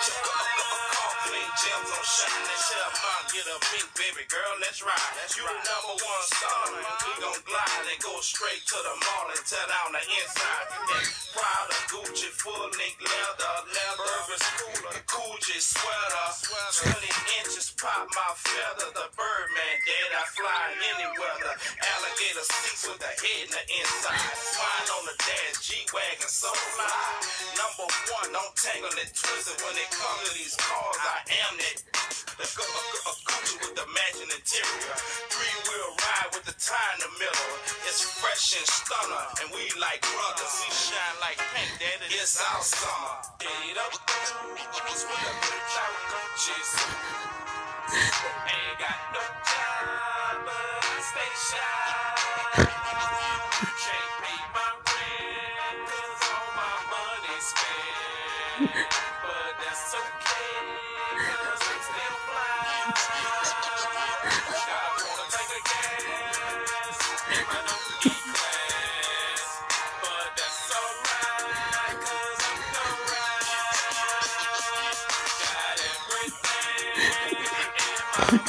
get your car clean, gems on shine. Tell mom, get a pink baby girl, let's ride. You the number one star, we gon' glide and go straight to the mall and tear down the inside. That Prada, Gucci, full link leather, leather, Urban Schooler, Gucci sweater, 20 inches pop my feather. The Birdman, dead, I fly in any weather. Alligator seats with the head in the inside. Swine on the dash, G-Wagon, so fly. Number one, don't tangle and twist it. When it comes to these cars, I am it. The gu- a, gu- a Gucci with the matching interior. Three wheel ride with the tie in the middle. It's fresh and stunner, and we like brothers. We shine like paint, daddy. It's our summer. Get up, with the bitch out Gucci's. But I stay shy. Can't pay my rent, 'cause all my money's spent. But that's okay, 'cause I'm still fly. I I my